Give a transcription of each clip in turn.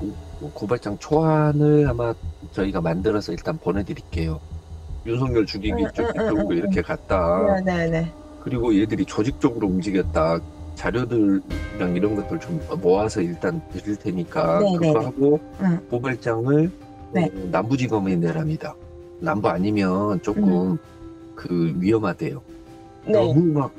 고, 고발장 초안을 아마 저희가 만들어서 일단 보내드릴게요. 윤석열 죽이기 응, 쪽 응, 응, 이쪽으로 응, 이렇게 갔다. 네네네. 그리고 얘들이 조직적으로 움직였다. 자료들이랑 이런 것들 좀 모아서 일단 드릴 테니까 네, 네, 그거 네. 하고 응. 고발장을 네. 어, 남부지검에 내랍니다. 남부 아니면 조금 그 위험하대요. 네, 너무 막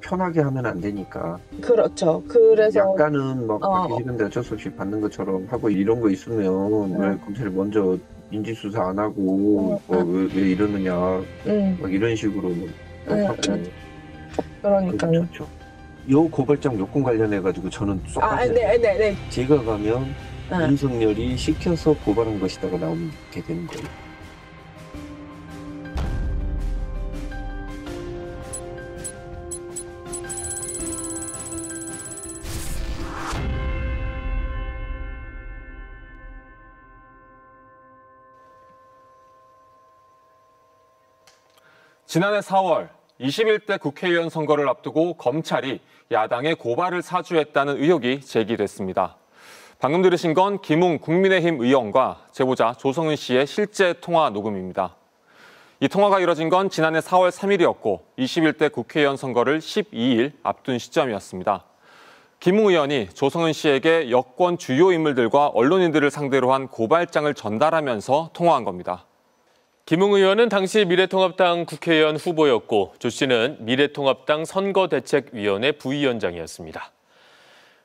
편하게 하면 안 되니까 그렇죠. 그래서 약간은 막 어. 받기 싫은데 어쩔 수 없이 받는 것처럼 하고 이런 거 있으면 왜 응. 검찰이 먼저 인지수사 안 하고 응, 어, 왜, 왜 이러느냐 음, 막 이런 식으로 막 응, 하고 응. 그러니까요. 요 고발장 요건 관련해 가지고 저는 쏙 아, 빠져요. 네, 네, 네. 제가 가면 응. 윤석열이 시켜서 고발한 것이다가 나오게 되는 거예요. 지난해 4월 21대 국회의원 선거를 앞두고 검찰이 야당의 고발을 사주했다는 의혹이 제기됐습니다. 방금 들으신 건 김웅 국민의힘 의원과 제보자 조성은 씨의 실제 통화 녹음입니다. 이 통화가 이뤄진 건 지난해 4월 3일이었고 21대 국회의원 선거를 12일 앞둔 시점이었습니다. 김웅 의원이 조성은 씨에게 여권 주요 인물들과 언론인들을 상대로 한 고발장을 전달하면서 통화한 겁니다. 김웅 의원은 당시 미래통합당 국회의원 후보였고 조 씨는 미래통합당 선거대책위원회 부위원장이었습니다.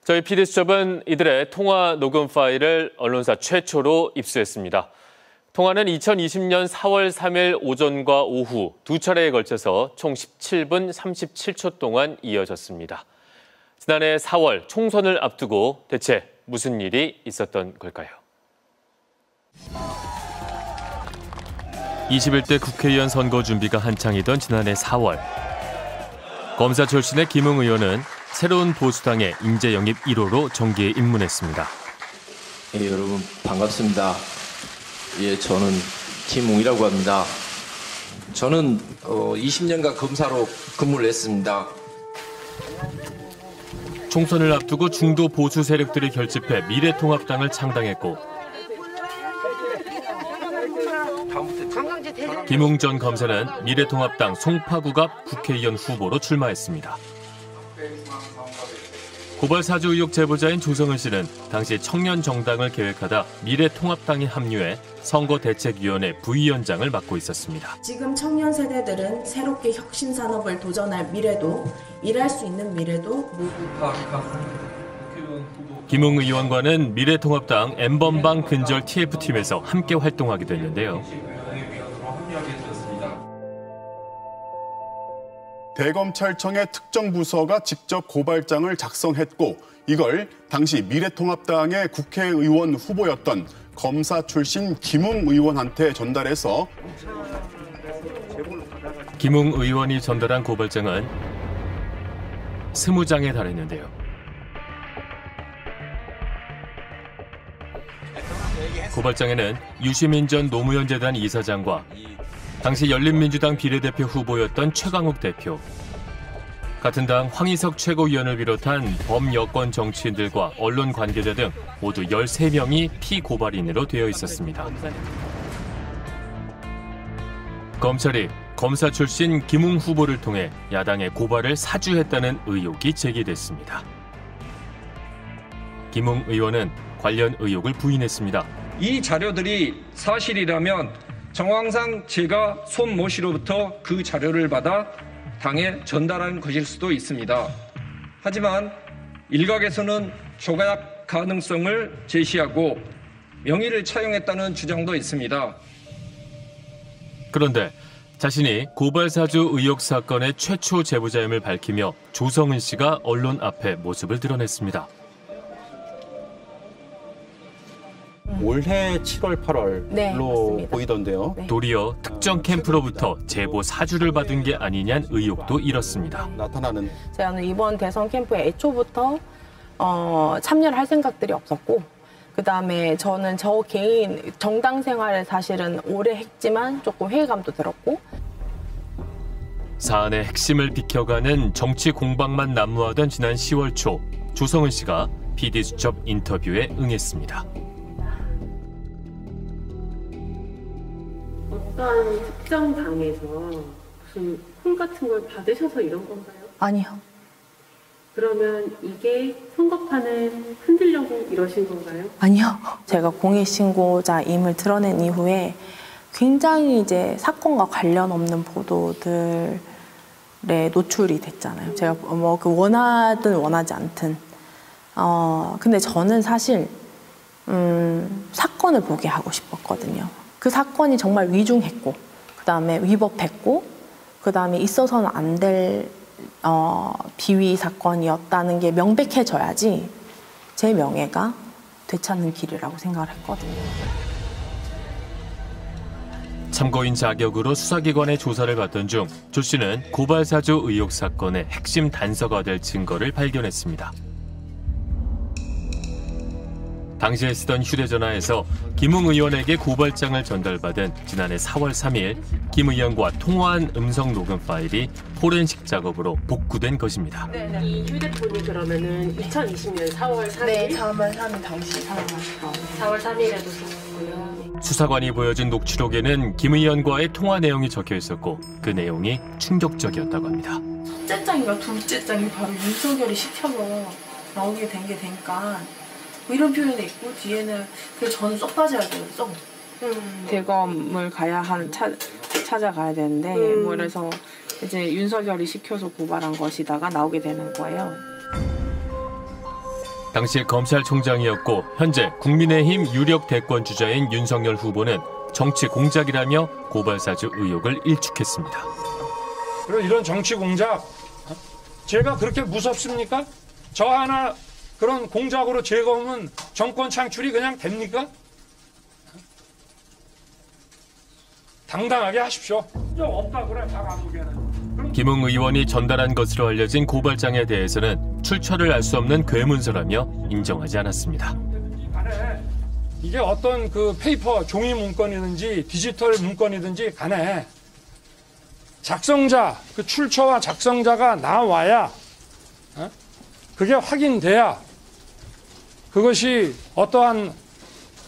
저희 PD수첩은 이들의 통화 녹음 파일을 언론사 최초로 입수했습니다. 통화는 2020년 4월 3일 오전과 오후 두 차례에 걸쳐서 총 17분 37초 동안 이어졌습니다. 지난해 4월 총선을 앞두고 대체 무슨 일이 있었던 걸까요? 21대 국회의원 선거 준비가 한창이던 지난해 4월 검사 출신의 김웅 의원은 새로운 보수당의 인재 영입 1호로 정계에 입문했습니다. 예, 여러분 반갑습니다. 예, 저는 김웅이라고 합니다. 저는 어, 20년간 검사로 근무를 했습니다. 총선을 앞두고 중도 보수 세력들이 결집해 미래통합당을 창당했고 김웅 전 검사는 미래통합당 송파구갑 국회의원 후보로 출마했습니다. 고발 사주 의혹 제보자인 조성은 씨는 당시 청년 정당을 계획하다 미래통합당에 합류해 선거대책위원회 부위원장을 맡고 있었습니다. 지금 청년 세대들은 새롭게 혁신 산업을 도전할 미래도 일할 수 있는 미래도 김웅 의원과는 미래통합당 엠번방 근절 TF팀에서 함께 활동하게 됐는데요. 대검찰청의 특정 부서가 직접 고발장을 작성했고 이걸 당시 미래통합당의 국회의원 후보였던 검사 출신 김웅 의원한테 전달해서 김웅 의원이 전달한 고발장은 20장에 달했는데요. 고발장에는 유시민 전 노무현 재단 이사장과 당시 열린민주당 비례대표 후보였던 최강욱 대표, 같은 당 황희석 최고위원을 비롯한 범여권 정치인들과 언론 관계자 등 모두 13명이 피고발인으로 되어 있었습니다. 검찰이 검사 출신 김웅 후보를 통해 야당의 고발을 사주했다는 의혹이 제기됐습니다. 김웅 의원은 관련 의혹을 부인했습니다. 이 자료들이 사실이라면 정황상 제가 손모 씨로부터 그 자료를 받아 당에 전달한 것일 수도 있습니다. 하지만 일각에서는 조작 가능성을 제시하고 명의를 차용했다는 주장도 있습니다. 그런데 자신이 고발사주 의혹 사건의 최초 제보자임을 밝히며 조성은 씨가 언론 앞에 모습을 드러냈습니다. 올해 7월, 8월로 네, 맞습니다. 보이던데요. 네. 도리어 특정 캠프로부터 제보 사주를 받은 게 아니냐는 의혹도 일었습니다. 나타나는 저는 이번 대선 캠프에 애초부터 어, 참여를 할 생각들이 없었고 그다음에 저는 저 개인 정당 생활을 사실은 오래 했지만 조금 회의감도 들었고 사안의 핵심을 비켜가는 정치 공방만 난무하던 지난 10월 초 조성은 씨가 PD수첩 인터뷰에 응했습니다. 어떤 특정 당에서 무슨 콜 같은 걸 받으셔서 이런 건가요? 아니요. 그러면 이게 선거판을 흔들려고 이러신 건가요? 아니요. 제가 공익신고자임을 드러낸 이후에 굉장히 이제 사건과 관련 없는 보도들에 노출이 됐잖아요. 제가 뭐 그 원하든 원하지 않든. 어, 근데 저는 사실, 음, 사건을 보게 하고 싶었거든요. 그 사건이 정말 위중했고, 그 다음에 위법했고, 그 다음에 있어서는 안 될, 어, 비위 사건이었다는 게 명백해져야지 제 명예가 되찾는 길이라고 생각을 했거든요. 참고인 자격으로 수사기관의 조사를 받던 중 조 씨는 고발사주 의혹 사건의 핵심 단서가 될 증거를 발견했습니다. 당시에 쓰던 휴대전화에서 김웅 의원에게 고발장을 전달받은 지난해 4월 3일 김 의원과 통화한 음성 녹음 파일이 포렌식 작업으로 복구된 것입니다. 이 휴대폰이 그러면은 2020년 4월 3일, 네, 3월 3일 당시 상황. 4월 3일에도 썼고요. 수사관이 보여준 녹취록에는 김 의원과의 통화 내용이 적혀 있었고 그 내용이 충격적이었다고 합니다. 첫째 장인가 둘째 장이 바로 윤석열이 시켜서 나오게 된 게 되니까 뭐 이런 표현이 있고 뒤에는 그 저는 쏙 빠져야 돼요 쏙 음. 대검을 가야 한 차, 찾아가야 되는데 음. 뭐 그래서 이제 윤석열이 시켜서 고발한 것이다가 나오게 되는 거예요 당시 검찰총장이었고 현재 국민의힘 유력 대권 주자인 윤석열 후보는 정치 공작이라며 고발사주 의혹을 일축했습니다. 그리고 이런 정치 공작 제가 그렇게 무섭습니까? 저 하나 그런 공작으로 제거하면 정권 창출이 그냥 됩니까? 당당하게 하십시오. 저 없다 그래 다 감옥에는. 김웅 의원이 전달한 것으로 알려진 고발장에 대해서는 출처를 알 수 없는 괴문서라며 인정하지 않았습니다. 이게 어떤 그 페이퍼 종이 문건이든지 디지털 문건이든지 간에 작성자 그 출처와 작성자가 나와야 어? 그게 확인돼야 그것이 어떠한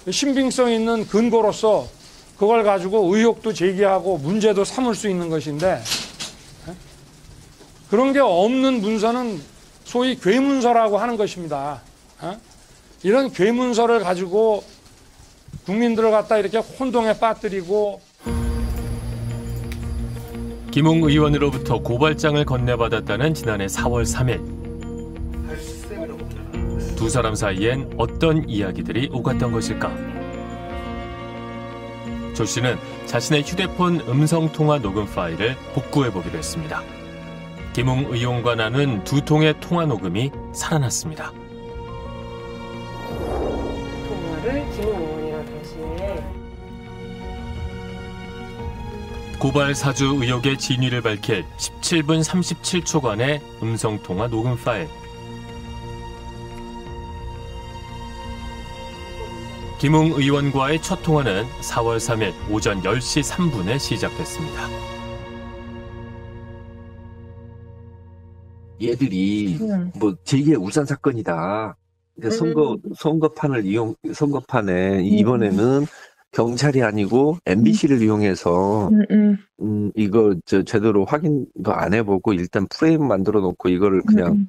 신빙성 있는 근거로서 그걸 가지고 의혹도 제기하고 문제도 삼을 수 있는 것인데 어? 그런 게 없는 문서는 소위 괴문서라고 하는 것입니다. 어? 이런 괴문서를 가지고 국민들을 갖다 이렇게 혼동에 빠뜨리고 김웅 의원으로부터 고발장을 건네받았다는 지난해 4월 3일. 두 사람 사이엔 어떤 이야기들이 오갔던 것일까? 조 씨는 자신의 휴대폰 음성통화 녹음 파일을 복구해보기로 했습니다. 김웅 의원과 나눈 두 통의 통화 녹음이 살아났습니다. 통화를 김웅 의원이랑 당시에 고발 사주 의혹의 진위를 밝힐 17분 37초간의 음성통화 녹음 파일. 김웅 의원과의 첫 통화는 4월 3일 오전 10시 3분에 시작됐습니다. 얘들이 음. 뭐 제2의 우산 사건이다. 그러니까 선거 선거판을 이용 선거판에 이번에는 경찰이 아니고 MBC를 이용해서 음 이거 저 제대로 확인도 안 해보고 일단 프레임 만들어 놓고 이거를 그냥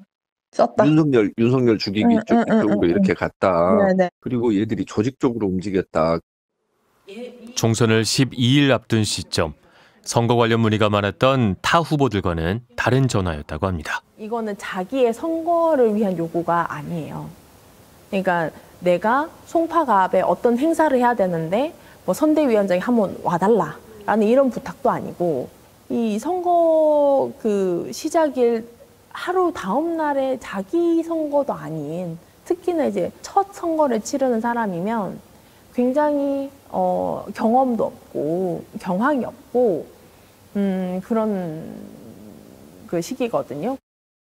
썼다 윤석열 윤석열 죽이기 음, 쪽- 음, 음, 쪽으로 음, 이렇게 갔다. 네네 그리고 얘들이 조직적으로 움직였다. 총선을 12일 앞둔 시점 선거 관련 문의가 많았던 타 후보들과는 다른 전화였다고 합니다. 이거는 자기의 선거를 위한 요구가 아니에요. 그러니까 내가 송파갑에 어떤 행사를 해야 되는데 뭐 선대위원장이 한번 와달라라는 이런 부탁도 아니고 이 선거 그 시작일 하루 다음 날에 자기 선거도 아닌 특히나 이제 첫 선거를 치르는 사람이면 굉장히 어, 경험도 없고 경황이 없고 음, 그런 그 시기거든요.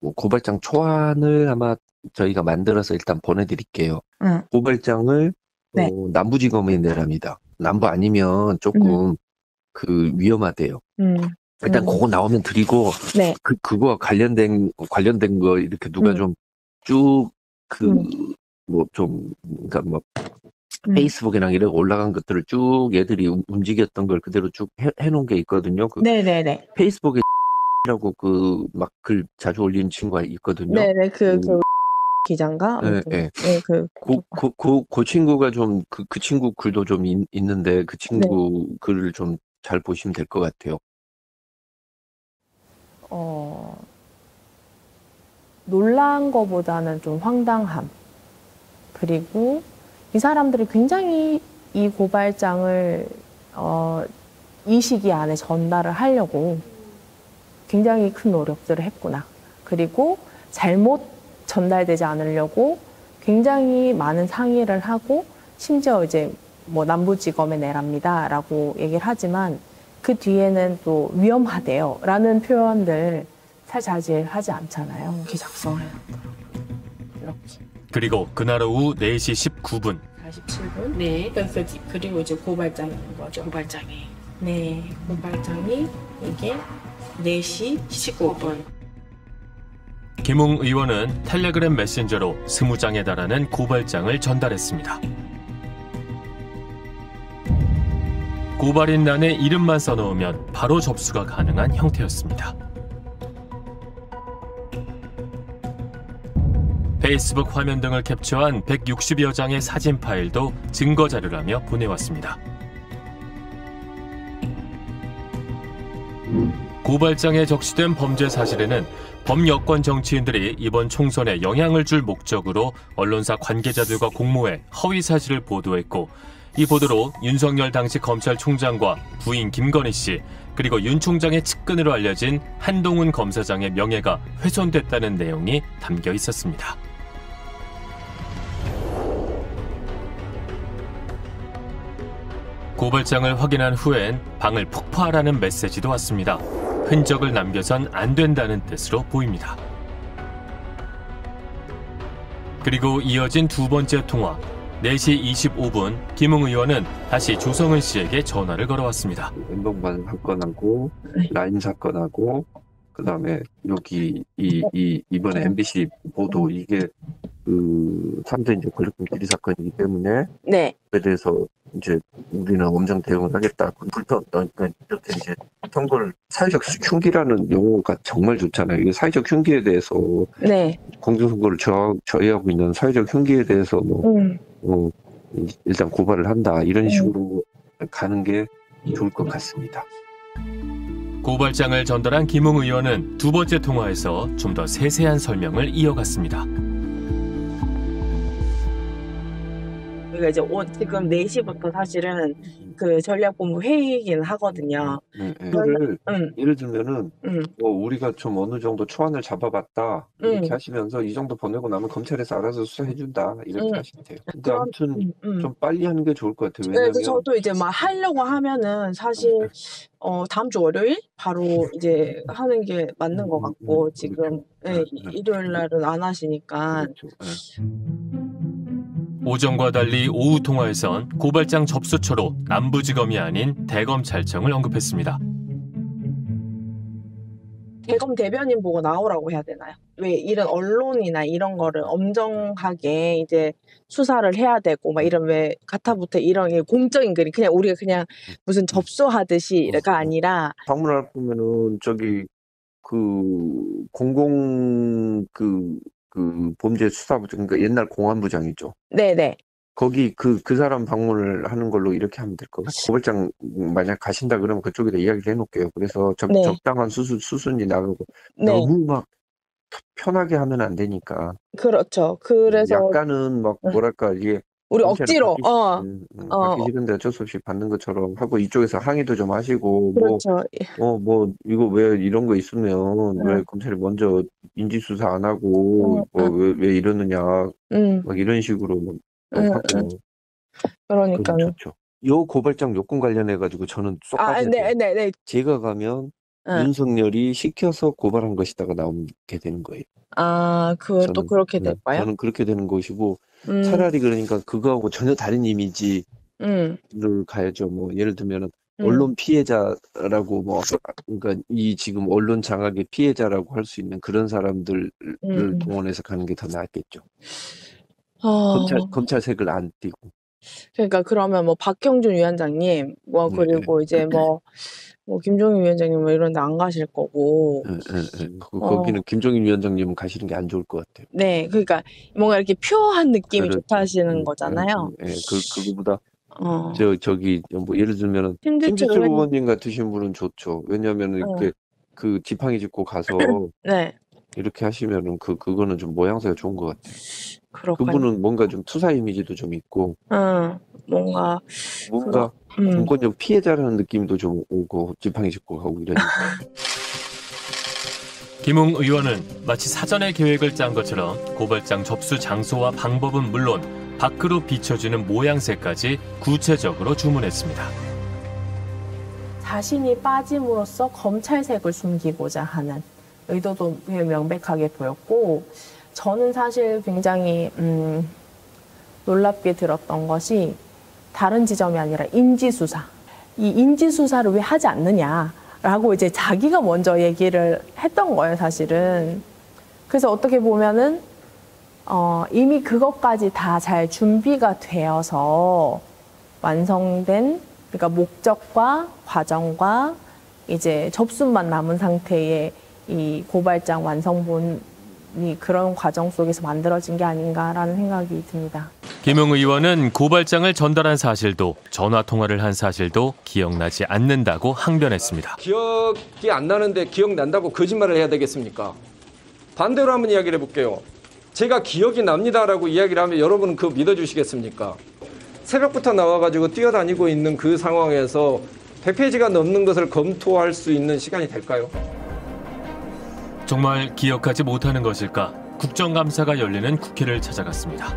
뭐 고발장 초안을 아마 저희가 만들어서 일단 보내드릴게요. 응. 고발장을 네. 어, 남부지검에 내랍니다. 남부 아니면 조금 그 위험하대요. 음, 일단 음. 그거 나오면 드리고 네. 그 그거와 관련된 관련된 거 이렇게 누가 음. 좀쭉 그 뭐 좀 그러니까 뭐 음. 페이스북이랑 이런 올라간 것들을 쭉 얘들이 움- 움직였던 걸 그대로 쭉 해, 해놓은 게 있거든요. 그 네네네. 페이스북에 라고 그 막 글 자주 올리는 친구가 있거든요. 네네. 그, 음. 그, 기장가? 네. 네. 네, 그, 그, 그, 그, 그 친구가 좀, 그, 그 친구 글도 좀 있, 있는데, 그 친구 글을 좀 잘 보시면 될 것 같아요. 어, 놀란 거보다는 좀 황당함. 그리고 이 사람들이 굉장히 이 고발장을, 어, 이 시기 안에 전달을 하려고 굉장히 큰 노력들을 했구나. 그리고 잘못 전달되지 않으려고 굉장히 많은 상의를 하고 심지어 이제 뭐 남부지검에 내랍니다라고 얘기를 하지만 그 뒤에는 또 위험하대요 라는 표현들 살자질하지 않잖아요. 이렇게 작성을 해놨더라고요. 이렇게. 그리고 그날 오후 4시 19분 47분. 네. 그리고 이제 고발장이 있는 거죠. 고발장이. 네. 고발장이 이게 4시 19분. 김웅 의원은 텔레그램 메신저로 20장에 달하는 고발장을 전달했습니다. 고발인란에 이름만 써넣으면 바로 접수가 가능한 형태였습니다. 페이스북 화면 등을 캡처한 160여 장의 사진 파일도 증거 자료라며 보내왔습니다. 고발장에 적시된 범죄 사실에는 범여권 정치인들이 이번 총선에 영향을 줄 목적으로 언론사 관계자들과 공모해 허위 사실을 보도했고 이 보도로 윤석열 당시 검찰총장과 부인 김건희 씨 그리고 윤 총장의 측근으로 알려진 한동훈 검사장의 명예가 훼손됐다는 내용이 담겨 있었습니다. 고발장을 확인한 후엔 방을 폭파하라는 메시지도 왔습니다. 흔적을 남겨선 안 된다는 뜻으로 보입니다. 그리고 이어진 두 번째 통화. 4시 25분 김웅 의원은 다시 조성은 씨에게 전화를 걸어왔습니다. 연동반 사건하고, 라인 사건하고, 그 다음에 여기, 이, 이, 이번에 MBC 보도, 이게, 그, 3대 이제 권력금 비리 사건이기 때문에, 네. 그에 대해서 이제 우리는 엄정 대응을 하겠다. 불편, 그러니까 이렇게 이제 선거를 사회적 흉기라는 용어가 정말 좋잖아요. 이게 사회적 흉기에 대해서 네. 공정선거를 저, 저해하고 있는 사회적 흉기에 대해서 뭐, 음. 어, 일단 고발을 한다. 이런 식으로 가는 게 좋을 것 같습니다. 고발장을 전달한 김웅 의원은 두 번째 통화에서 좀 더 세세한 설명을 이어갔습니다. 우리가 이제 오- 지금 4시부터 사실은 그 전략본부 회의이긴 하거든요. 네, 네. 이거를 응. 예를 들면은 응. 뭐 우리가 좀 어느 정도 초안을 잡아봤다 이렇게 응. 하시면서 이 정도 보내고 나면 검찰에서 알아서 수사해준다 이렇게 응. 하시면 돼요. 근데 그럼- 아무튼 음. 좀 빨리 하는 게 좋을 것 같아요. 네, 왜냐면 그래서 저도 이제 막 하려고 하면은 사실 어 다음 주 월요일 바로 이제 하는 게 맞는 것 같고 지금 네, 이- 일요일 날은 안 하시니까 그렇죠. 네. 오전과 달리 오후 통화에선 고발장 접수처로 남부지검이 아닌 대검찰청을 언급했습니다. 대검 대변인 보고 나오라고 해야 되나요? 왜 이런 언론이나 이런 거를 엄정하게 이제 수사를 해야 되고 막 이런 왜 가타부터 이런 게 공적인 글이 그냥 우리가 그냥 무슨 접수하듯이가 아니라 방문할 보면은 저기 그 공공 그, 그 범죄 수사부 그러니까 옛날 공안부장이죠. 네네 거기 그, 그 사람 방문을 하는 걸로 이렇게 하면 될것 같아요. 고발장 만약 가신다 그러면 그쪽에다 이야기를 해놓을게요. 그래서 적, 네. 적당한 수순, 수순이 나가고 네 너무 막 편하게 하면 안 되니까. 그렇죠. 그래서 약간은 막 응. 뭐랄까 이게 우리 억지로 어 음, 음, 어. 받기 싫은데 어쩔 수 없이 받는 것처럼 하고 이쪽에서 항의도 좀 하시고 그렇죠. 뭐어 뭐 이거 왜 이런 거 있으면 왜 응. 검찰이 먼저 인지 수사 안 하고 응, 뭐왜 왜 이러느냐 음 막 이런 식으로 막 응, 하고 그러니까요. 좋죠. 요 고발장 요건 관련해 가지고 저는 쏙 아. 네, 네, 네. 제가 가면 응. 윤석열이 시켜서 고발한 것이다가 나오게 되는 거예요. 아, 그것도 저는 그렇게 네, 될까요? 저는 그렇게 되는 것이고 음, 차라리 그러니까 그거하고 전혀 다른 이미지를 음, 가야죠. 뭐 예를 들면은 음. 언론 피해자라고 뭐 그러니까 이 지금 언론 장악의 피해자라고 할 수 있는 그런 사람들을 음. 동원해서 가는 게 더 낫겠죠. 어... 검찰 검찰색을 안 띠고. 그러니까 그러면 뭐 박형준 위원장님 뭐 네, 그리고 네. 이제 뭐 뭐 김종인 위원장님 뭐 이런 데 안 가실 거고. 네, 네, 네. 그, 거기는 어. 김종인 위원장님은 가시는 게 안 좋을 것 같아요. 네, 그러니까 뭔가 이렇게 퓨어한 느낌이 그렇죠. 좋다 하시는 거잖아요. 네, 그 그거보다 어. 저 저기 뭐 예를 들면은 김지철 의원님 같으신 분은 좋죠. 왜냐하면 어. 이렇게 그 지팡이 짚고 가서 네. 이렇게 하시면은 그 그거는 좀 모양새가 좋은 것 같아요. 그렇군요. 그분은 뭔가 좀 투사 이미지도 좀 있고, 응, 뭔가 뭔가 음. 공권력 피해자라는 느낌도 좀 오고 지팡이 짚고 가고 이러니까. 김웅 의원은 마치 사전에 계획을 짠 것처럼 고발장 접수 장소와 방법은 물론 밖으로 비춰주는 모양새까지 구체적으로 주문했습니다. 자신이 빠짐으로써 검찰색을 숨기고자 하는 의도도 명백하게 보였고 저는 사실 굉장히 음, 놀랍게 들었던 것이 다른 지점이 아니라 인지수사. 이 인지수사를 왜 하지 않느냐라고 이제 자기가 먼저 얘기를 했던 거예요, 사실은. 그래서 어떻게 보면은 어, 이미 그것까지 다 잘 준비가 되어서 완성된 그러니까 목적과 과정과 이제 접수만 남은 상태의 이 고발장 완성본이 그런 과정 속에서 만들어진 게 아닌가라는 생각이 듭니다. 김용 의원은 고발장을 전달한 사실도 전화 통화를 한 사실도 기억나지 않는다고 항변했습니다. 기억이 안 나는데 기억난다고 거짓말을 해야 되겠습니까? 반대로 한번 이야기를 해볼게요. 제가 기억이 납니다라고 이야기를 하면 여러분은 그거 믿어주시겠습니까? 새벽부터 나와가지고 뛰어다니고 있는 그 상황에서 100페이지가 넘는 것을 검토할 수 있는 시간이 될까요? 정말 기억하지 못하는 것일까? 국정감사가 열리는 국회를 찾아갔습니다.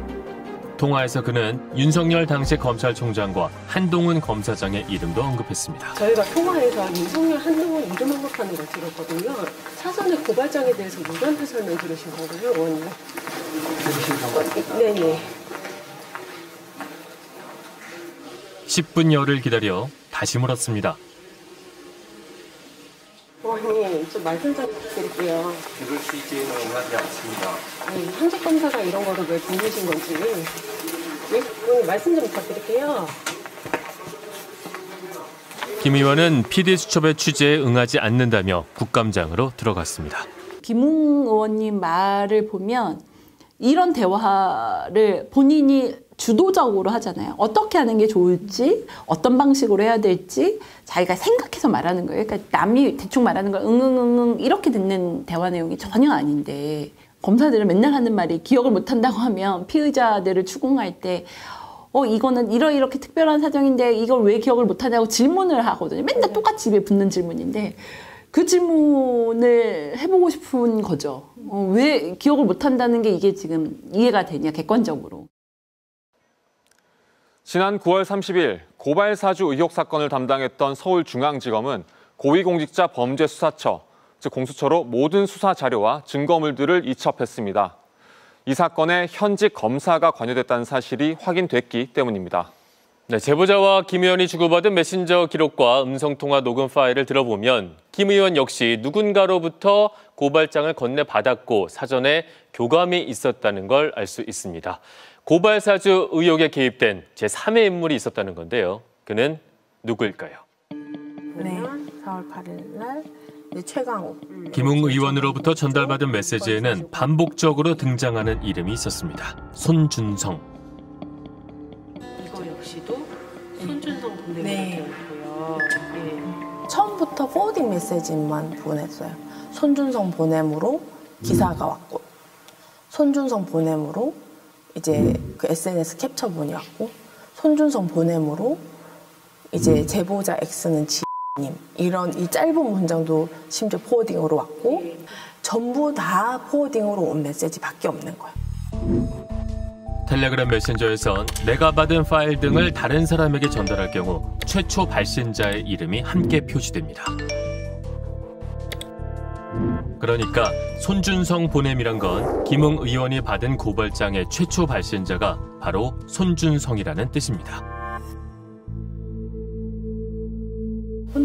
통화에서 그는 윤석열 당시 검찰총장과 한동훈 검사장의 이름도 언급했습니다. 저희가 통화에서 윤석열 한동훈 이름 언급하는 걸 들었거든요. 사전에 고발장에 대해서 누구한테 설명 들으신 거고요, 의원님? 네네. 10분여를 기다려 다시 물었습니다. 의원님, 좀 말씀 좀 부탁드릴게요. 이럴 수 있지는 응하지 않습니다. 아니, 한국 검사가 이런 거를 왜 보내신 건지. 네, 말씀 좀 부탁드릴게요. 김 의원은 PD 수첩의 취재에 응하지 않는다며 국감장으로 들어갔습니다. 김웅 의원님 말을 보면 이런 대화를 본인이 주도적으로 하잖아요. 어떻게 하는 게 좋을지, 어떤 방식으로 해야 될지 자기가 생각해서 말하는 거예요. 그러니까 남이 대충 말하는 걸 응응응응 이렇게 듣는 대화 내용이 전혀 아닌데 검사들은 맨날 하는 말이 기억을 못 한다고 하면 피의자들을 추궁할 때 어, 이거는 이러 이렇게 특별한 사정인데 이걸 왜 기억을 못 하냐고 질문을 하거든요. 맨날 똑같이 입에 붙는 질문인데 그 질문을 해보고 싶은 거죠. 어, 왜 기억을 못 한다는 게 이게 지금 이해가 되냐, 객관적으로. 지난 9월 30일 고발 사주 의혹 사건을 담당했던 서울중앙지검은 고위공직자 범죄수사처, 즉 공수처로 모든 수사 자료와 증거물들을 이첩했습니다. 이 사건에 현직 검사가 관여됐다는 사실이 확인됐기 때문입니다. 네, 제보자와 김 의원이 주고받은 메신저 기록과 음성통화 녹음 파일을 들어보면 김 의원 역시 누군가로부터 고발장을 건네받았고 사전에 교감이 있었다는 걸 알 수 있습니다. 고발사주 의혹에 개입된 제3의 인물이 있었다는 건데요. 그는 누구일까요? 네, 4월 8일 날 최강호. 김웅 의원으로부터 전달받은 메시지에는 반복적으로 등장하는 이름이 있었습니다. 손준성. 이거 역시도 손준성 보내고 네. 네. 처음부터 포워딩 메시지만 보냈어요. 손준성 보냄으로 기사가 왔고, 손준성 보냄으로 이제 그 SNS 캡처본이 왔고, 손준성 보냄으로 이제 제보자 X는 지 님, 이런 이 짧은 문장도 심지어 포워딩으로 왔고 전부 다 포워딩으로 온 메시지밖에 없는 거예요. 텔레그램 메신저에선 내가 받은 파일 등을 다른 사람에게 전달할 경우 최초 발신자의 이름이 함께 표시됩니다. 그러니까 손준성 보냄이란 건 김웅 의원이 받은 고발장의 최초 발신자가 바로 손준성이라는 뜻입니다.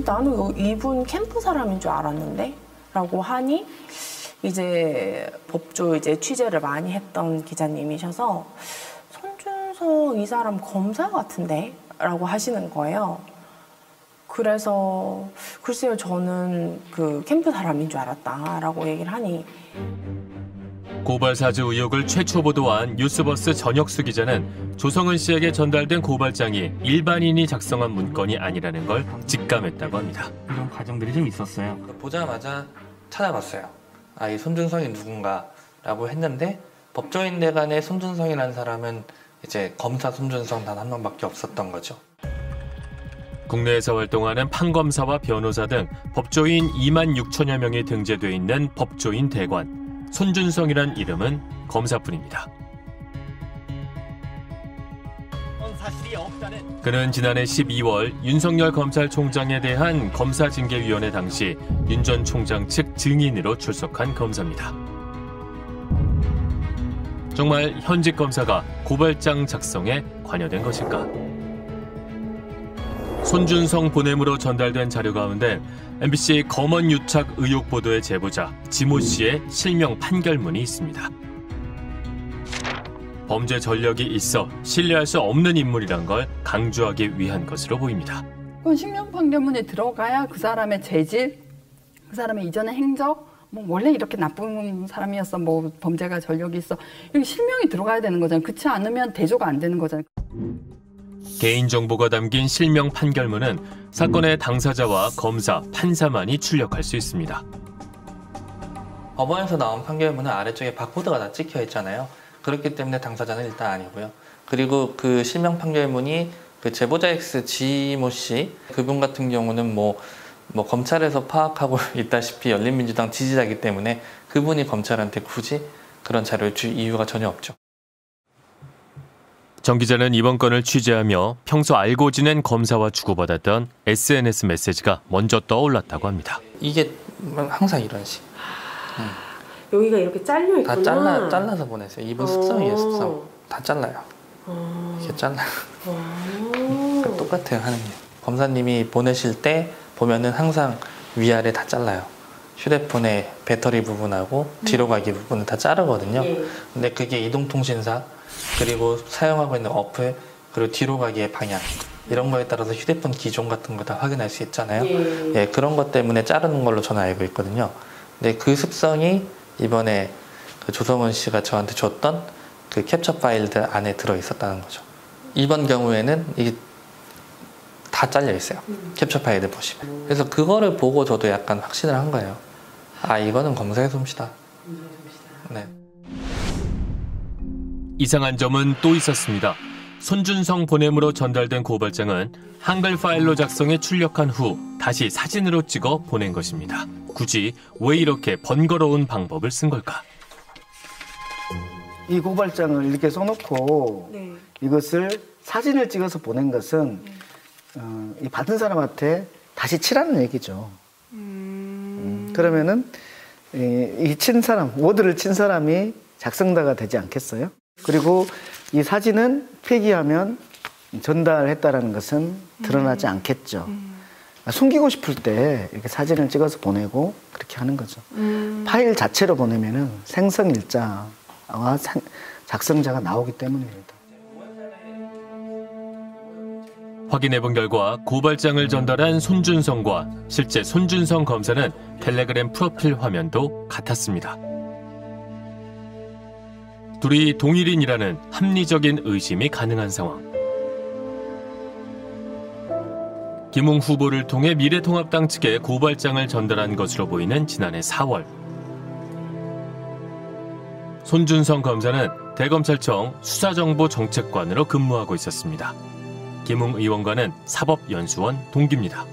나는 이분 캠프 사람인 줄 알았는데 라고 하니 이제 법조 이제 취재를 많이 했던 기자님이셔서 손준성 이 사람 검사 같은데 라고 하시는 거예요. 그래서 글쎄요 저는 그 캠프 사람인 줄 알았다라고 얘기를 하니 고발 사주 의혹을 최초 보도한 뉴스버스 전혁수 기자는 조성은 씨에게 전달된 고발장이 일반인이 작성한 문건이 아니라는 걸 직감했다고 합니다. 이런 과정들이 좀 있었어요. 보자마자 찾아봤어요. 아, 이 손준성이 누군가라고 했는데 법조인대 간의 손준성이라는 사람은 이제 검사 손준성 단 한 명밖에 없었던 거죠. 국내에서 활동하는 판검사와 변호사 등 법조인 2만 6천여 명이 등재돼 있는 법조인 대관. 손준성이란 이름은 검사뿐입니다. 그는 지난해 12월 윤석열 검찰총장에 대한 검사징계위원회 당시 윤 전 총장 측 증인으로 출석한 검사입니다. 정말 현직 검사가 고발장 작성에 관여된 것일까? 손준성 보냄으로 전달된 자료 가운데 MBC 검언 유착 의혹 보도의 제보자 지모 씨의 실명 판결문이 있습니다. 범죄 전력이 있어 신뢰할 수 없는 인물이란 걸 강조하기 위한 것으로 보입니다. 그건 실명 판결문에 들어가야 그 사람의 재질, 그 사람의 이전의 행적, 뭐 원래 이렇게 나쁜 사람이었어, 뭐 범죄가 전력이 있어 이렇게 실명이 들어가야 되는 거잖아요. 그렇지 않으면 대조가 안 되는 거잖아요. 개인정보가 담긴 실명 판결문은 사건의 당사자와 검사, 판사만이 출력할 수 있습니다. 법원에서 나온 판결문은 아래쪽에 바코드가 다 찍혀 있잖아요. 그렇기 때문에 당사자는 일단 아니고요. 그리고 그 실명 판결문이 그 제보자 X 지모 씨 그분 같은 경우는 뭐, 뭐 검찰에서 파악하고 있다시피 열린민주당 지지자이기 때문에 그분이 검찰한테 굳이 그런 자료를 줄 이유가 전혀 없죠. 정 기자는 이번 건을 취재하며 평소 알고 지낸 검사와 주고받았던 SNS 메시지가 먼저 떠올랐다고 합니다. 이게 항상 이런 식. 음. 여기가 이렇게 잘려 있구나. 다 잘라 잘라서 보냈어요. 이분 습성이에요, 습성. 다 잘라요. 어. 이렇게 잘라요. 어. 똑같아요 하는 게. 검사님이 보내실 때 보면은 항상 위아래 다 잘라요. 휴대폰의 배터리 부분하고 음. 뒤로 가기 부분은 다 자르거든요. 예. 근데 그게 이동통신사 그리고 사용하고 있는 어플 그리고 뒤로 가기의 방향 이런 거에 따라서 휴대폰 기종 같은 거 다 확인할 수 있잖아요. 예. 예. 그런 것 때문에 자르는 걸로 저는 알고 있거든요. 근데 그 습성이 이번에 그 조성은 씨가 저한테 줬던 그 캡처 파일들 안에 들어 있었다는 거죠. 이번 경우에는 이게 다 잘려 있어요. 음. 캡처 파일들 보시면. 그래서 그거를 보고 저도 약간 확신을 한 거예요. 아 이거는 검사의 솜씨다. 네. 이상한 점은 또 있었습니다. 손준성 보냄으로 전달된 고발장은 한글 파일로 작성해 출력한 후 다시 사진으로 찍어 보낸 것입니다. 굳이 왜 이렇게 번거로운 방법을 쓴 걸까? 이 고발장을 이렇게 써놓고 네. 이것을 사진을 찍어서 보낸 것은 네. 어, 이 받은 사람한테 다시 치라는 얘기죠. 음... 음, 그러면은 이친 사람, 워드를 친 사람이 작성자가 되지 않겠어요? 그리고 이 사진은 폐기하면 전달했다라는 것은 드러나지 음. 않겠죠. 음. 숨기고 싶을 때 이렇게 사진을 찍어서 보내고 그렇게 하는 거죠. 음. 파일 자체로 보내면은 생성일자와 작성자가 나오기 때문입니다. 확인해본 결과 고발장을 전달한 손준성과 실제 손준성 검사는 텔레그램 프로필 화면도 같았습니다. 둘이 동일인이라는 합리적인 의심이 가능한 상황. 김웅 후보를 통해 미래통합당 측에 고발장을 전달한 것으로 보이는 지난해 4월. 손준성 검사는 대검찰청 수사정보정책관으로 근무하고 있었습니다. 김웅 의원과는 사법연수원 동기입니다.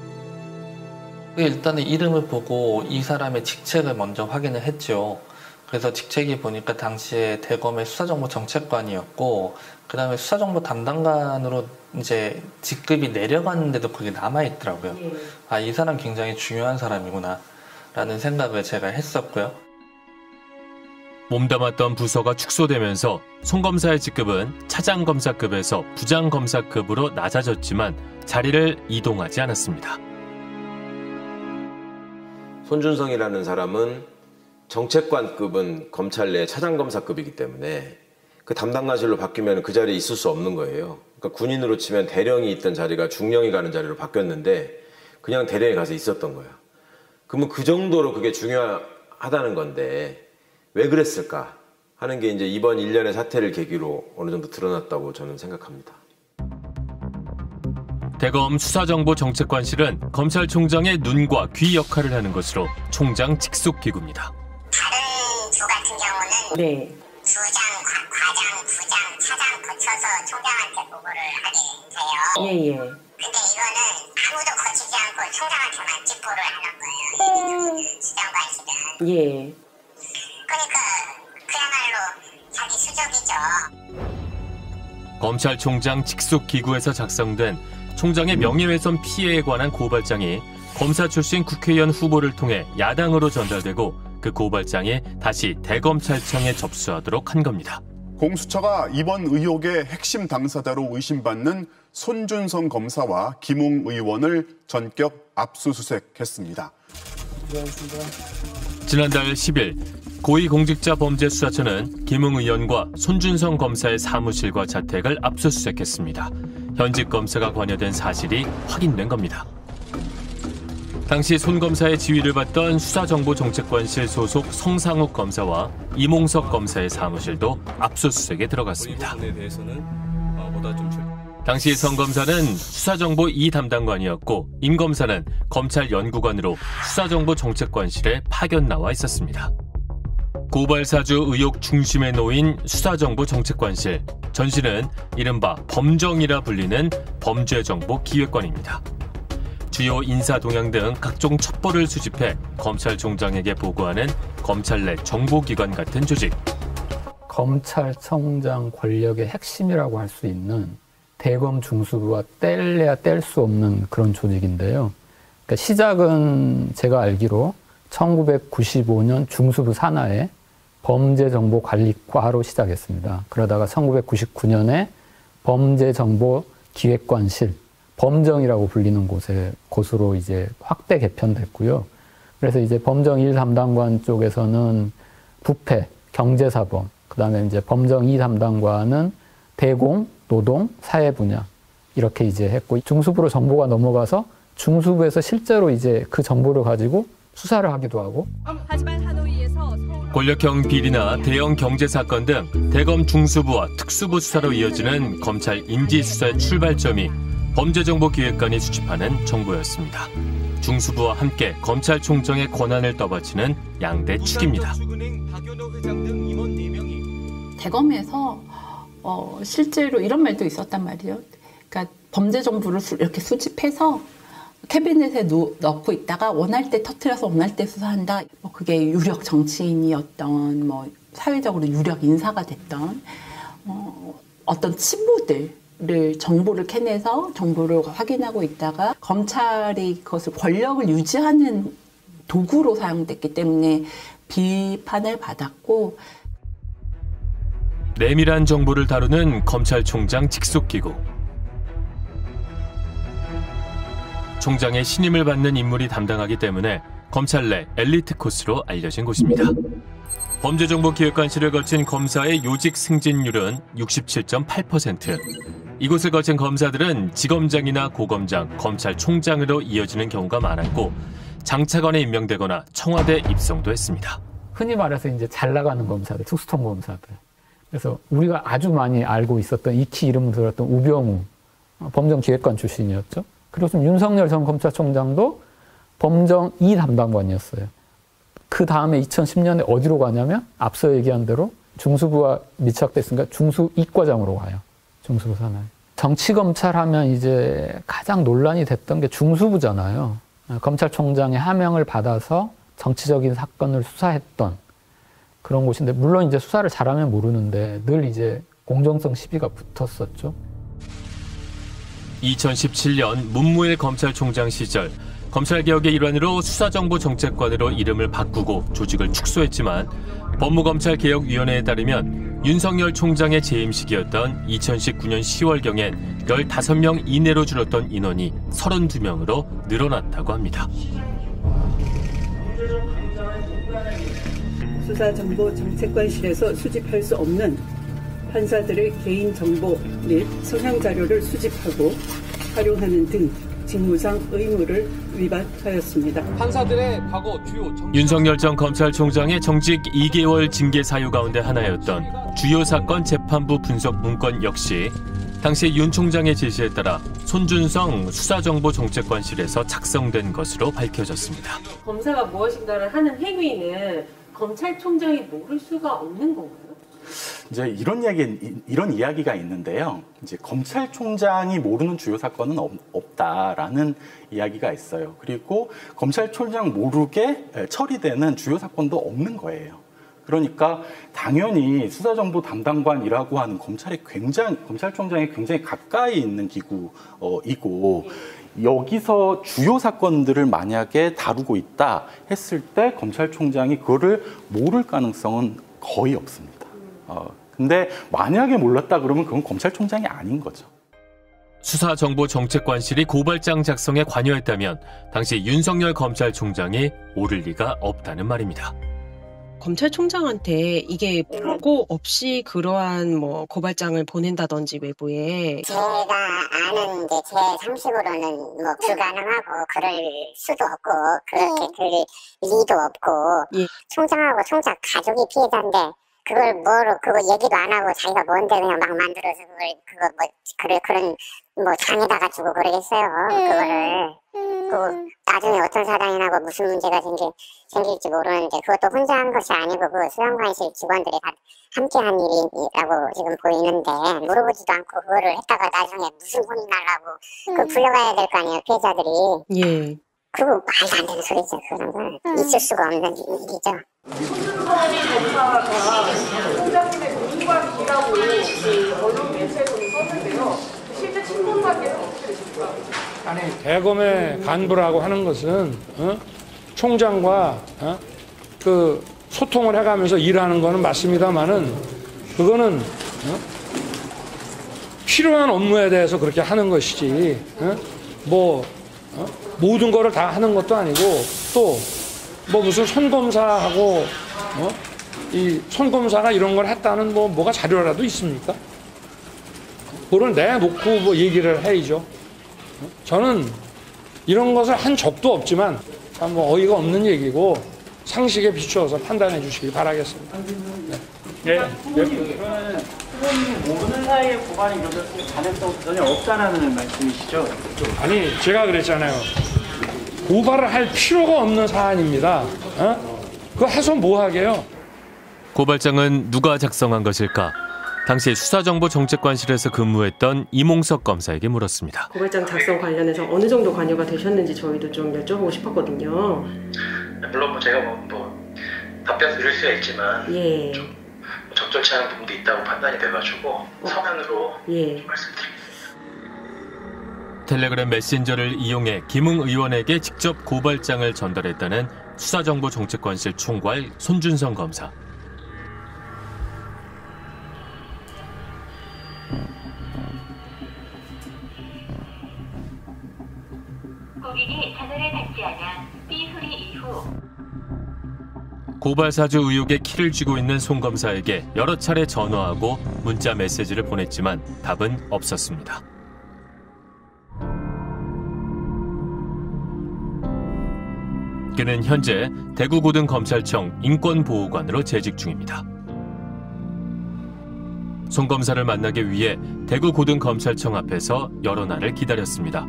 일단은 이름을 보고 이 사람의 직책을 먼저 확인을 했죠. 그래서 직책이 보니까 당시에 대검의 수사정보 정책관이었고 그 다음에 수사정보 담당관으로 이제 직급이 내려갔는데도 그게 남아있더라고요. 예. 아, 이 사람 굉장히 중요한 사람이구나 라는 생각을 제가 했었고요. 몸담았던 부서가 축소되면서 송 검사의 직급은 차장검사급에서 부장검사급으로 낮아졌지만 자리를 이동하지 않았습니다. 손준성이라는 사람은 정책관급은 검찰 내 차장검사급이기 때문에 그 담당관실로 바뀌면 그 자리에 있을 수 없는 거예요. 그러니까 군인으로 치면 대령이 있던 자리가 중령이 가는 자리로 바뀌었는데 그냥 대령에 가서 있었던 거예요. 그러면 그 정도로 그게 중요하다는 건데 왜 그랬을까 하는 게 이제 이번 일련의 사태를 계기로 어느 정도 드러났다고 저는 생각합니다. 대검 수사정보정책관실은 검찰총장의 눈과 귀 역할을 하는 것으로 총장 직속 기구입니다. 다른 주 같은 경우는 네. 부장, 과, 과장, 부장, 차장 거쳐서 총장한테 보고를 하게 돼요. 예, 예. 근데 이거는 아무도 거치지 않고 총장한테만 직보를 하는 거예요. 수장관실은. 예. 그러니까 그야말로 자기 수적이죠. 검찰총장 직속 기구에서 작성된 총장의 명예훼손 피해에 관한 고발장이 검사 출신 국회의원 후보를 통해 야당으로 전달되고 그 고발장이 다시 대검찰청에 접수하도록 한 겁니다. 공수처가 이번 의혹의 핵심 당사자로 의심받는 손준성 검사와 김웅 의원을 전격 압수수색했습니다. 지난달 10일 고위공직자범죄수사처는 김웅 의원과 손준성 검사의 사무실과 자택을 압수수색했습니다. 현직 검사가 관여된 사실이 확인된 겁니다. 당시 손 검사의 지휘를 받던 수사정보정책관실 소속 성상욱 검사와 이몽석 검사의 사무실도 압수수색에 들어갔습니다. 당시 성 검사는 수사정보 2 담당관이었고 임 검사는 검찰 연구관으로 수사정보정책관실에 파견 나와 있었습니다. 고발사주 의혹 중심에 놓인 수사정보정책관실 전시는 이른바 범정이라 불리는 범죄정보기획관입니다. 주요 인사 동향 등 각종 첩보를 수집해 검찰총장에게 보고하는 검찰 내 정보기관 같은 조직. 검찰청장 권력의 핵심이라고 할 수 있는 대검 중수부와 뗄래야 뗄 수 없는 그런 조직인데요. 그러니까 시작은 제가 알기로 1995년 중수부 산하에 범죄정보관리과로 시작했습니다. 그러다가 1999년에 범죄정보기획관실, 범정이라고 불리는 곳에 곳으로 이제 확대 개편됐고요. 그래서 이제 범정 1 담당관 쪽에서는 부패, 경제사범, 그 다음에 이제 범정 2 담당관은 대공, 노동, 사회 분야 이렇게 이제 했고 중수부로 정보가 넘어가서 중수부에서 실제로 이제 그 정보를 가지고 수사를 하기도 하고. 하지만 권력형 비리나 대형 경제 사건 등 대검 중수부와 특수부 수사로 이어지는 검찰 인지 수사의 출발점이 범죄정보기획관이 수집하는 정보였습니다. 중수부와 함께 검찰총장의 권한을 떠받치는 양대 축입니다. 대검에서 어, 실제로 이런 말도 있었단 말이에요. 그러니까 범죄 정보를 수, 이렇게 수집해서 캐비넷에 누, 넣고 있다가 원할 때 터트려서 원할 때 수사한다. 뭐 그게 유력 정치인이었던 뭐 사회적으로 유력 인사가 됐던 어, 어떤 친구들을 정보를 캐내서 정보를 확인하고 있다가 검찰이 그것을 권력을 유지하는 도구로 사용됐기 때문에 비판을 받았고 내밀한 정보를 다루는 검찰총장 직속기구. 총장의 신임을 받는 인물이 담당하기 때문에 검찰 내 엘리트 코스로 알려진 곳입니다. 범죄정보기획관실을 거친 검사의 요직 승진율은 67.8%. 이곳을 거친 검사들은 지검장이나 고검장, 검찰총장으로 이어지는 경우가 많았고 장차관에 임명되거나 청와대 입성도 했습니다. 흔히 말해서 이제 잘 나가는 검사들, 특수통 검사들. 그래서 우리가 아주 많이 알고 있었던 익히 이름 들었던 우병우 범정기획관 출신이었죠. 좀 윤석열 전 검찰총장도 범정 2 담당관이었어요. 그 다음에 2010년에 어디로 가냐면 앞서 얘기한 대로 중수부와 밀착됐으니까 중수 이과장으로 가요. 중수부 산하에. 정치검찰 하면 이제 가장 논란이 됐던 게 중수부잖아요. 검찰총장의 하명을 받아서 정치적인 사건을 수사했던 그런 곳인데 물론 이제 수사를 잘하면 모르는데 늘 이제 공정성 시비가 붙었었죠. 2017년 문무일 검찰총장 시절 검찰개혁의 일환으로 수사정보정책관으로 이름을 바꾸고 조직을 축소했지만 법무검찰개혁위원회에 따르면 윤석열 총장의 재임식이었던 2019년 10월경엔 15명 이내로 줄었던 인원이 32명으로 늘어났다고 합니다. 수사정보정책관실에서 수집할 수 없는 판사들의 개인 정보 및 성향 자료를 수집하고 활용하는 등 직무상 의무를 위반하였습니다. 판사들의 과거 주요 정... 윤석열 전 검찰총장의 정직 2개월 징계 사유 가운데 하나였던 주요 사건 재판부 분석 문건 역시 당시 윤 총장의 지시에 따라 손준성 수사정보정책관실에서 작성된 것으로 밝혀졌습니다. 검사가 무엇인가를 하는 행위는 검찰총장이 모를 수가 없는 건가요? 이제 이런 이야기 이런 이야기가 있는데요. 이제 검찰총장이 모르는 주요 사건은 없, 없다라는 이야기가 있어요. 그리고 검찰총장 모르게 처리되는 주요 사건도 없는 거예요. 그러니까 당연히 수사정보 담당관이라고 하는 검찰의 굉장히 검찰총장이 굉장히 가까이 있는 기구이고 여기서 주요 사건들을 만약에 다루고 있다 했을 때 검찰총장이 그거를 모를 가능성은 거의 없습니다. 어, 근데 만약에 몰랐다 그러면 그건 검찰총장이 아닌 거죠. 수사정보정책관실이 고발장 작성에 관여했다면 당시 윤석열 검찰총장이 모를 리가 없다는 말입니다. 검찰총장한테 이게 보고 없이 그러한 뭐 고발장을 보낸다든지 외부에 제가 아는 이제 제 상식으로는 뭐 불가능하고 그럴 수도 없고 그렇게 그럴 리도 없고 예. 총장하고 총장 가족이 피해자인데 그걸 뭐로 그거 얘기도 안 하고 자기가 뭔데 그냥 막 만들어서 그걸 그거 뭐 그래 그런 뭐 장에다가 주고 그러겠어요 그거를. 그 나중에 어떤 사단이 나고 무슨 문제가 생기, 생길지 모르는데 그것도 혼자 한 것이 아니고 그 수사관실 직원들이 다 함께 한 일이라고 지금 보이는데 물어보지도 않고 그거를 했다가 나중에 무슨 혼이 날라고 그 불러가야 될 거 아니에요 피해자들이. 예. 그거 말도 안 되는 소리죠 그런 건. 있을 수가 없는 일이죠 총장님의 공무관 비라고 그 언론 매체에서는 썼는데요. 실제 친분 관계는 어떻게 되십니까? 아니 대검의 간부라고 하는 것은 어? 총장과 어? 그 소통을 해가면서 일하는 거는 맞습니다만은 그거는 어? 필요한 업무에 대해서 그렇게 하는 것이지 어? 뭐 어? 모든 거를 다 하는 것도 아니고 또 뭐 무슨 손검사하고 어? 이 손검사가 이런 걸 했다는 뭐 뭐가 자료라도 있습니까? 그걸 내놓고 뭐 얘기를 해야죠. 저는 이런 것을 한 적도 없지만 참 뭐 어이가 없는 얘기고 상식에 비추어서 판단해 주시기 바라겠습니다. 네. 예. 그러면 후보님이 모르는 사이에 고발이 이루어졌을 가능성 전혀 없다라는 말씀이시죠? 아니 제가 그랬잖아요. 고발을 할 필요가 없는 사안입니다. 어? 그거 해서 뭐 하게요? 고발장은 누가 작성한 것일까? 당시 수사정보정책관실에서 근무했던 이몽석 검사에게 물었습니다. 고발장 작성 관련해서 어느 정도 관여가 되셨는지 저희도 좀 여쭤보고 싶었거든요. 물론 뭐 제가 뭐, 뭐 답변 드릴 수야 있지만 예. 좀 적절치 않은 부분도 있다고 판단이 돼가지고 서면으로 예. 말씀드립니다. 텔레그램 메신저를 이용해 김웅 의원에게 직접 고발장을 전달했다는 수사정보정책관실 총괄 손준성 검사. 고객이 전화를 받지 않아 삐 소리 이후 고발 사주 의혹에 키를 쥐고 있는 송 검사에게 여러 차례 전화하고 문자 메시지를 보냈지만 답은 없었습니다. 그는 현재 대구고등검찰청 인권보호관으로 재직 중입니다. 송 검사를 만나기 위해 대구고등검찰청 앞에서 여러 날을 기다렸습니다.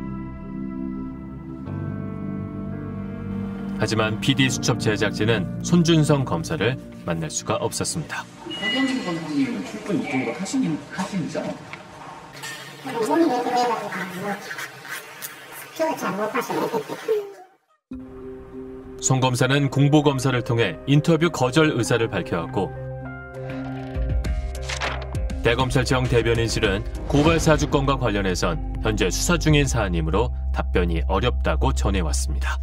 하지만 PD 수첩 제작진은 손준성 검사를 만날 수가 없었습니다. 허경진 검사님은 출근 이쪽으로 하시긴 하시죠? 송 검사는 공보 검사를 통해 인터뷰 거절 의사를 밝혀왔고 대검찰청 대변인실은 고발 사주건과 관련해선 현재 수사 중인 사안이므로 답변이 어렵다고 전해왔습니다.